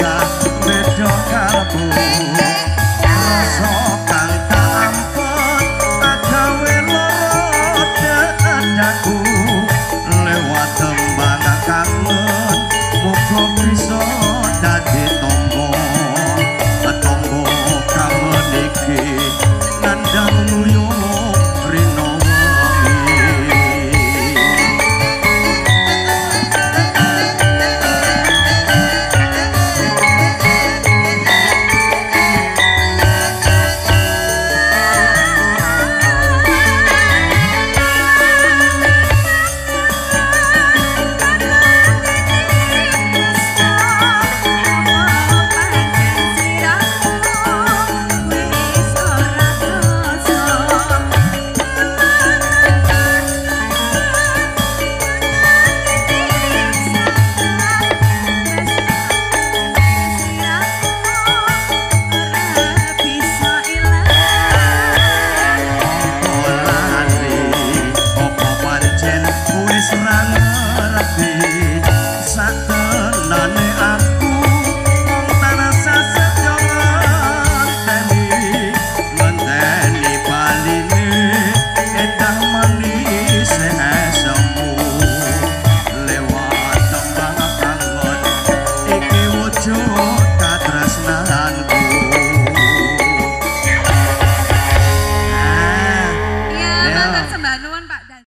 danza.